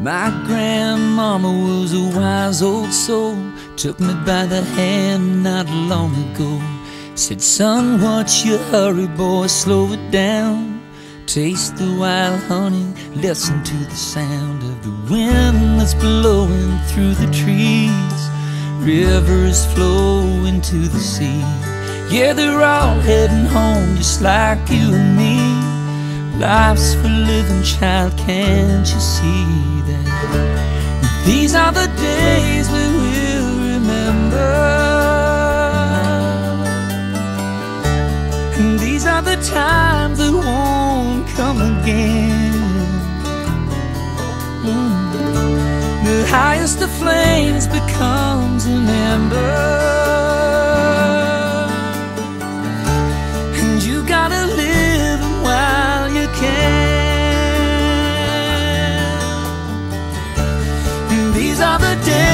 My grandmama was a wise old soul, took me by the hand not long ago. Said, son, what's your hurry, boy, slow it down. Taste the wild honey, listen to the sound of the wind that's blowing through the trees. Rivers flow into the sea. Yeah, they're all heading home just like you and me. Life's for living, child, can't you see are the days we will remember. And these are the times that won't come again. Mm. The highest of flames becomes an ember. of the day.